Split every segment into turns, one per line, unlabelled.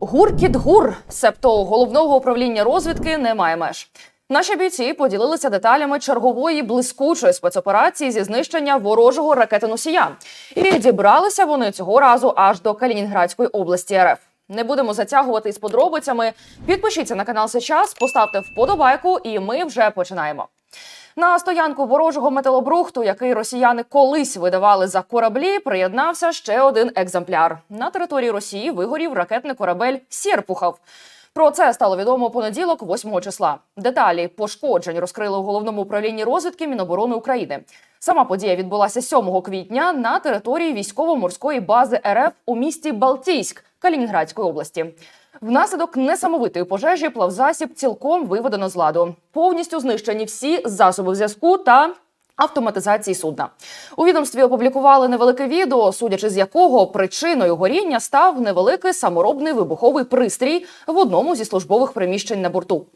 Гуркіт гур, себто головного управління розвідки, немає меж. Наші бійці поділилися деталями чергової блискучої спецоперації зі знищення ворожого ракетоносія. І дібралися вони цього разу аж до Калінінградської області РФ. Не будемо затягувати із подробицями. Підпишіться на канал сейчас, поставте вподобайку, і ми вже починаємо. На стоянку ворожого металобрухту, який росіяни колись видавали за кораблі, приєднався ще один екземпляр. На території Росії вигорів ракетний корабель Сєрпухов. Про це стало відомо понеділок, 8 числа. Деталі пошкоджень розкрили у головному управлінні розвідки Міноборони України. Сама подія відбулася 7 квітня на території військово-морської бази РФ у місті Балтійськ Калінінградської області. Внаслідок несамовитої пожежі плавзасіб цілком виведено з ладу. Повністю знищені всі засоби зв'язку та автоматизації судна. У відомстві опублікували невелике відео, судячи з якого причиною горіння став невеликий саморобний вибуховий пристрій в одному зі службових приміщень на борту.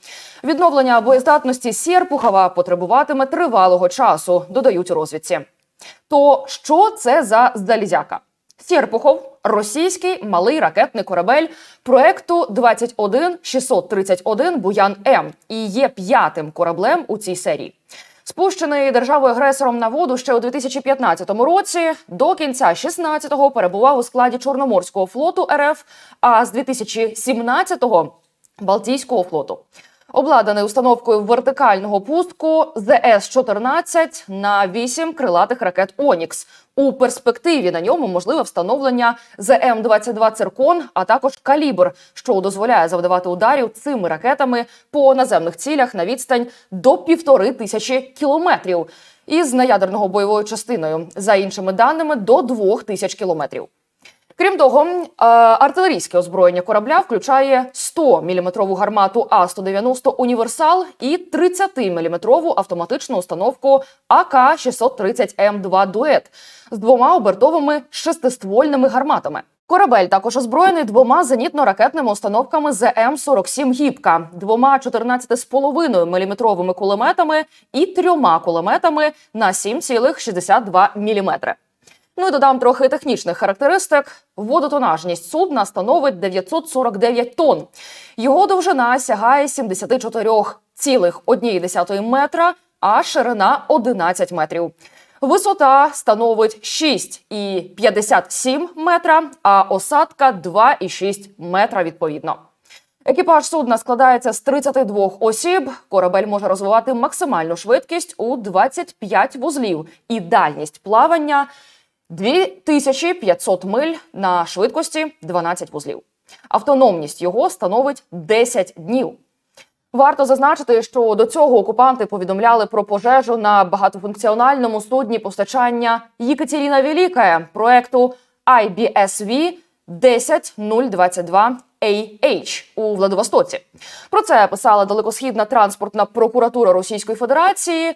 Відновлення боєздатності Сєрпухова потребуватиме тривалого часу, додають у розвідці. То що це за залізяка? Сєрпухов російський малий ракетний корабель проекту 21631 Буян М і є п'ятим кораблем у цій серії. Спущений державою агресором на воду ще у 2015 році. До кінця 16-го перебував у складі Чорноморського флоту РФ, а з 2017-го – Балтійського флоту. Обладнаний установкою вертикального пустку ЗС-14 на 8 крилатих ракет Онікс. У перспективі на ньому можливе встановлення ЗМ-22 «Циркон», а також калібр, що дозволяє завдавати ударів цими ракетами по наземних цілях на відстань до півтори тисячі кілометрів із неядерного бойовою частиною, за іншими даними, до двох тисяч кілометрів. Крім того, артилерійське озброєння корабля включає 100-мм гармату А-190 Універсал і 30-мм автоматичну установку АК-630М2 Дует з двома обертовими шестиствольними гарматами. Корабель також озброєний двома зенітно-ракетними установками ЗМ-47 «Гібка», двома 14,5 мм кулеметами і трьома кулеметами на 7,62 мм. Ну і додам трохи технічних характеристик. Водотонажність судна становить 949 тонн. Його довжина сягає 74,1 метра, а ширина 11 метрів. Висота становить 6,57 метра, а осадка 2,6 метра відповідно. Екіпаж судна складається з 32 осіб. Корабель може розвивати максимальну швидкість у 25 вузлів і дальність плавання – 2500 миль на швидкості 12 вузлів. Автономність його становить 10 днів. Варто зазначити, що до цього окупанти повідомляли про пожежу на багатофункціональному судні постачання Єкатеріна Великая проекту IBSV 10022 AH у Владивостоці. Про це писала далекосхідна транспортна прокуратура Російської Федерації.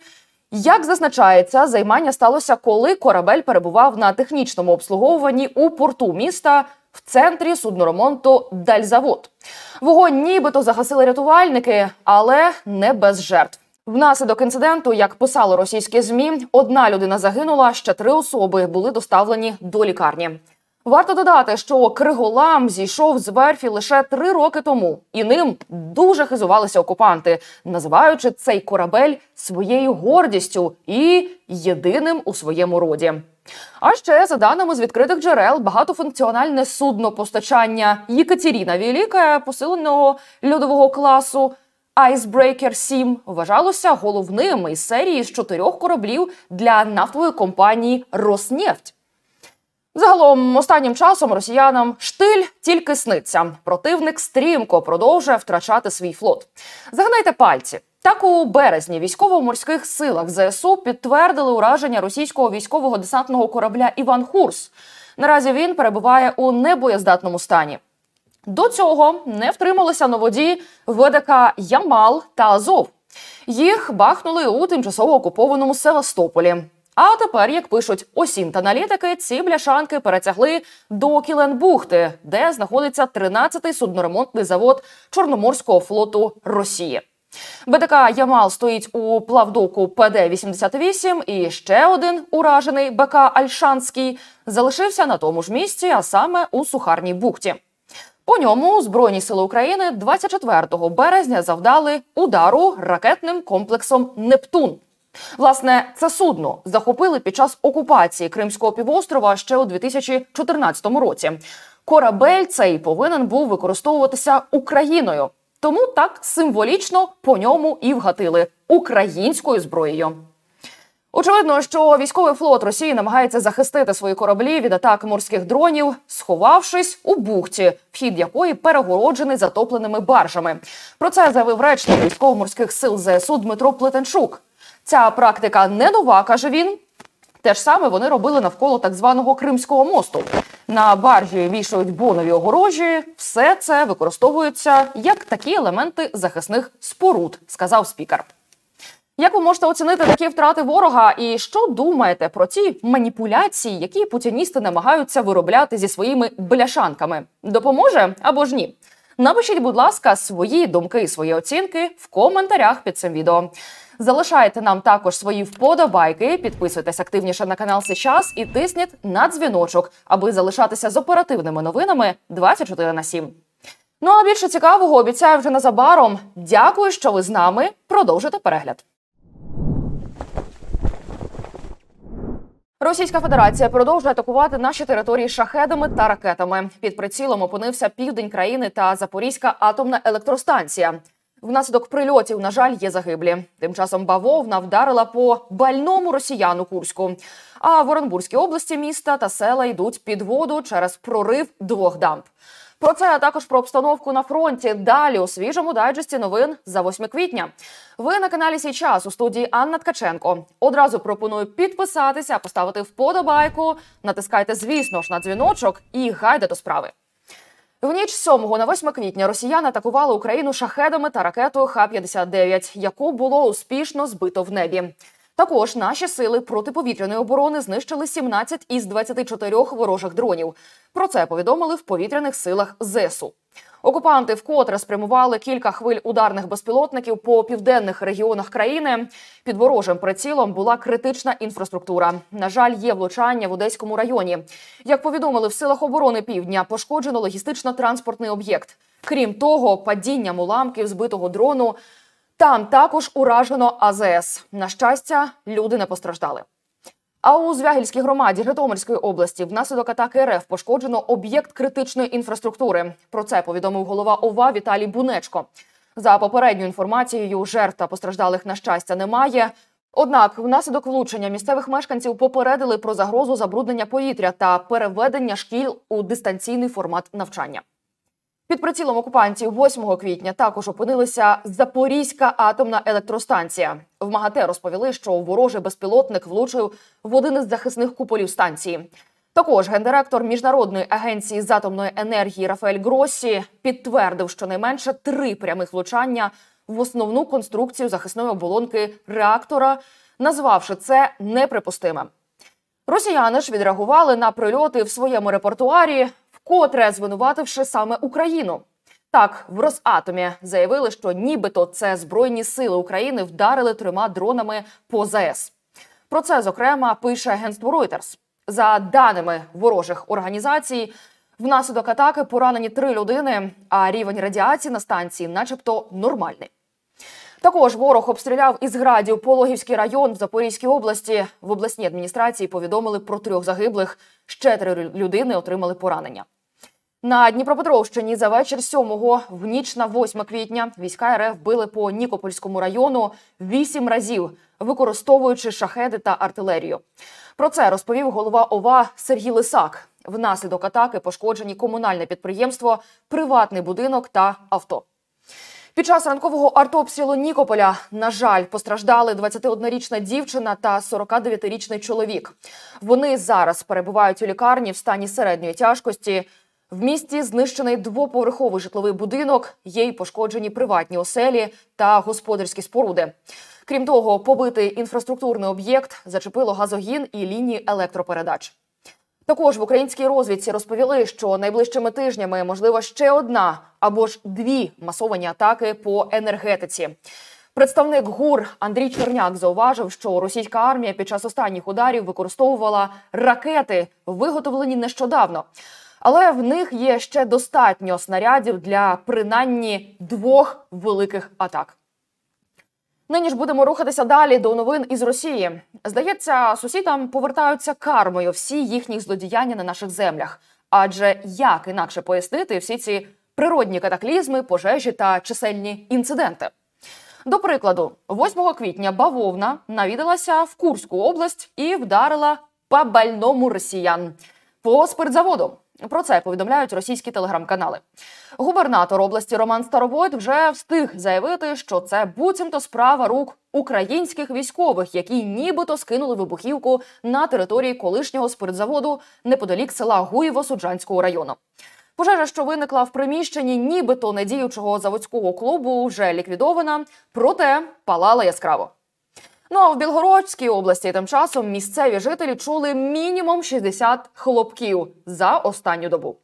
Як зазначається, займання сталося, коли корабель перебував на технічному обслуговуванні у порту міста в центрі судноремонту Дальзавод. Вогонь нібито загасили рятувальники, але не без жертв. Внаслідок інциденту, як писали російські змі, одна людина загинула ще три особи були доставлені до лікарні. Варто додати, що Криголам зійшов з верфі лише три роки тому, і ним дуже хизувалися окупанти, називаючи цей корабель своєю гордістю і єдиним у своєму роді. А ще за даними з відкритих джерел, багатофункціональне судно постачання Єкатеріна Велика посиленого льодового класу. Icebreaker 7 вважалося головним із серії з чотирьох кораблів для нафтової компанії Роснефть. Загалом останнім часом росіянам штиль тільки сниться. Противник стрімко продовжує втрачати свій флот. Загнайте пальці. Так у березні військово-морських силах ЗСУ підтвердили ураження російського військового десантного корабля Іван Хурс. Наразі він перебуває у небоєздатному стані. До цього не втрималися на воді ВДК Ямал та Азов. Їх бахнули у тимчасово окупованому Севастополі. А тепер, як пишуть осінт аналітики, ці бляшанки перетягли до Кіленбухти, де знаходиться 13-й судноремонтний завод Чорноморського флоту Росії. БДК Ямал стоїть у плавдоку ПД-88 і ще один уражений БК Альшанський залишився на тому ж місці, а саме у Сухарній бухті. У ньому Збройні сили України 24 березня завдали удару ракетним комплексом Нептун. Власне, це судно захопили під час окупації Кримського півострова ще у 2014 році. Корабель цей повинен був використовуватися Україною, тому так символічно по ньому і вгатили українською зброєю. Очевидно, що військовий флот Росії намагається захистити свої кораблі від атак морських дронів, сховавшись у бухті, вхід якої перегороджений затопленими баржами. Про це заявив речник військово-морських сил ЗСУ Дмитро Плетенчук. Ця практика не нова, каже він. Те ж саме вони робили навколо так званого Кримського мосту. На баржі вішають бонові огорожі. Все це використовується як такі елементи захисних споруд, сказав спікер. Як ви можете оцінити такі втрати ворога? І що думаєте про ті маніпуляції, які путіністи намагаються виробляти зі своїми бляшанками? Допоможе або ж ні? Напишіть, будь ласка, свої думки і свої оцінки в коментарях під цим відео. Залишайте нам також свої вподобайки, підписуйтесь активніше на канал Сейчас і тисніть на дзвіночок, аби залишатися з оперативними новинами 24 на 7. Ну а більше цікавого обіцяю вже незабаром. Дякую, що ви з нами. Продовжуйте перегляд. Російська Федерація продовжує атакувати наші території шахедами та ракетами. Під прицілом опинився південь країни та Запорізька атомна електростанція. Внаслідок прильотів, на жаль, є загиблі. Тим часом бавовна вдарила по бальному росіяну Курську. А в Оренбурзькій області міста та села йдуть під воду через прорив двох дамб. Про це а також про обстановку на фронті. Далі у свіжому дайджесті новин за 8 квітня. Ви на каналі Сій час у студії Анна Ткаченко. Одразу пропоную підписатися, поставити вподобайку. Натискайте, звісно ж, на дзвіночок і гайде до справи. В ніч з 7 на 8 квітня росіяни атакували Україну шахедами та ракетою Х-59, яку було успішно збито в небі. Також наші сили протиповітряної оборони знищили 17 із 24 ворожих дронів. Про це повідомили в повітряних силах ЗСУ. Окупанти вкотре спрямували кілька хвиль ударних безпілотників по південних регіонах країни. Під ворожим прицілом була критична інфраструктура. На жаль, є влучання в Одеському районі. Як повідомили в силах оборони Півдня, пошкоджено логістично-транспортний об'єкт. Крім того, падінням уламків збитого дрону там також уражено АЗС. На щастя, люди не постраждали. А у Звягільській громаді Житомирської області внаслідок атаки РФ пошкоджено об'єкт критичної інфраструктури. Про це повідомив голова ОВА Віталій Бунечко. За попередньою інформацією, жертв та постраждалих на щастя немає. Однак, внаслідок влучення місцевих мешканців попередили про загрозу забруднення повітря та переведення шкіл у дистанційний формат навчання. Під прицілом окупантів 8 квітня також опинилася Запорізька атомна електростанція. В МАГАТЕ розповіли, що ворожий безпілотник влучив в один із захисних куполів станції. Також гендиректор міжнародної агенції з атомної енергії Рафаель Гроссі підтвердив, що найменше три прямих влучання в основну конструкцію захисної оболонки реактора, назвавши це неприпустимим. Росіяни ж відреагували на прильоти в своєму репертуарі вкотре звинувативши саме Україну. Так, в Росатомі заявили, що нібито це збройні сили України вдарили трьома дронами по ЗАЕС. Про це зокрема пише агентство Reuters. За даними ворожих організацій, внаслідок атаки поранені три людини, а рівень радіації на станції, начебто, нормальний. Також ворог обстріляв із градів Пологівський район в Запорізькій області. В обласній адміністрації повідомили про трьох загиблих. Ще три людини отримали поранення. На Дніпропетровщині за вечір 7-го в ніч на 8 квітня війська РФ били по Нікопольському району вісім разів, використовуючи шахеди та артилерію. Про це розповів голова ОВА Сергій Лисак. Внаслідок атаки пошкоджені комунальне підприємство, приватний будинок та авто. Під час ранкового артобстрілу Нікополя, на жаль, постраждали 21-річна дівчина та 49-річний чоловік. Вони зараз перебувають у лікарні в стані середньої тяжкості. В місті знищений двоповерховий житловий будинок, є й пошкоджені приватні оселі та господарські споруди. Крім того, побитий інфраструктурний об'єкт зачепило газогін і лінії електропередач. Також в українській розвідці розповіли, що найближчими тижнями можливо ще одна або ж дві масовані атаки по енергетиці. Представник ГУР Андрій Черняк зауважив, що російська армія під час останніх ударів використовувала ракети, виготовлені нещодавно. Але в них є ще достатньо снарядів для принаймні двох великих атак. Нині ж будемо рухатися далі до новин із Росії. Здається, сусідам повертаються кармою всі їхні злодіяння на наших землях. Адже як інакше пояснити всі ці природні катаклізми, пожежі та чисельні інциденти? До прикладу, 8 квітня бавовна навідалася в Курську область і вдарила по больному росіян по спиртзаводу. Про це повідомляють російські телеграм-канали. Губернатор області Роман Старовойт вже встиг заявити, що це буцімто справа рук українських військових, які нібито скинули вибухівку на території колишнього спиртзаводу неподалік села Гуєво Суджанського району. Пожежа, що виникла в приміщенні, нібито недіючого заводського клубу, вже ліквідована, проте палала яскраво. Ну а в Білгородській області тим часом місцеві жителі чули мінімум 60 хлопків за останню добу.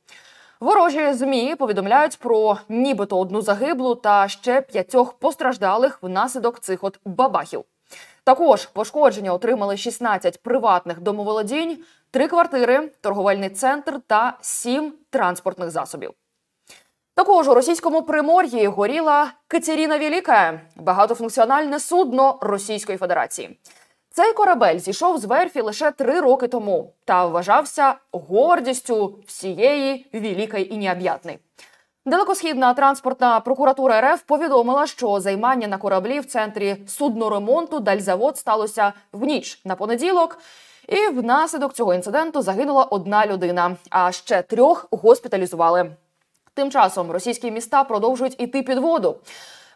Ворожі змі повідомляють про нібито одну загиблу та ще п'ятьох постраждалих внаслідок цих от бабахів. Також пошкодження отримали 16 приватних домоволодінь, три квартири, торговельний центр та сім транспортних засобів. Також у російському примор'ї горіла Катеріна Велика, багатофункціональне судно Російської Федерації. Цей корабель зійшов з верфі лише три роки тому та вважався гордістю всієї Великої і необ'ятної. Далекосхідна транспортна прокуратура РФ повідомила, що займання на кораблі в центрі судноремонту Дальзавод сталося в ніч на понеділок. І внаслідок цього інциденту загинула одна людина, а ще трьох госпіталізували. Тим часом російські міста продовжують іти під воду.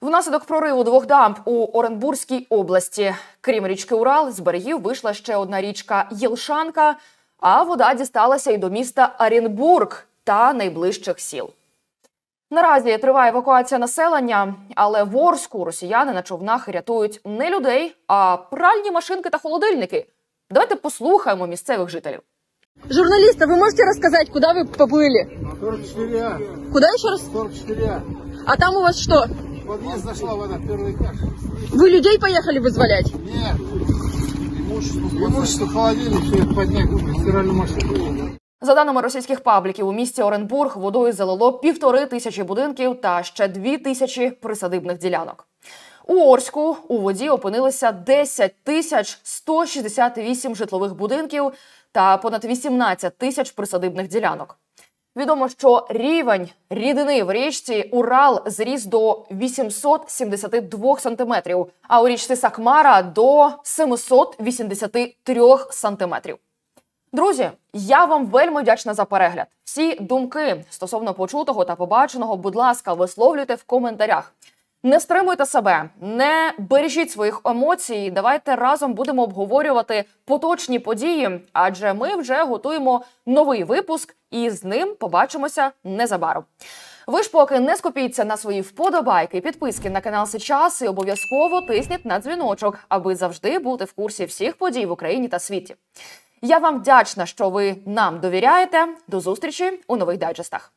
Внаслідок прориву двох дамб у Оренбурзькій області, крім річки Урал, з берегів вийшла ще одна річка Єлшанка, а вода дісталася й до міста Оренбург та найближчих сіл. Наразі триває евакуація населення, але в Орську росіяни на човнах рятують не людей, а пральні машинки та холодильники. Давайте послухаємо місцевих жителів.
Журналисты, вы можете рассказать, куда вы поплыли?
44А.
Куда еще раз?
44А.
А там у вас что?
В подъезд зашла вода, первый этаж.
Вы людей поехали вызволять?
Нет. Имущество, имущество холодильник, все это поднять, стиральную машину.
За даними російських пабліків, у місті Оренбург водою залило півтори тисячі будинків та ще дві тисячі присадибних ділянок. У Орську у воді опинилися 10 тисяч 168 житлових будинків та понад 18 тисяч присадибних ділянок. Відомо, що рівень рідини в річці Урал зріс до 872 сантиметрів, а у річці Сакмара до 783 сантиметрів. Друзі, я вам вельми вдячна за перегляд. Всі думки стосовно почутого та побаченого, будь ласка, висловлюйте в коментарях. Не стримуйте себе, не бережіть своїх емоцій. Давайте разом будемо обговорювати поточні події, адже ми вже готуємо новий випуск, і з ним побачимося незабаром. Ви ж поки не скупіться на свої вподобайки, підписки на канал Сейчас і обов'язково тисніть на дзвіночок, аби завжди бути в курсі всіх подій в Україні та світі. Я вам вдячна, що ви нам довіряєте. До зустрічі у нових дайджестах.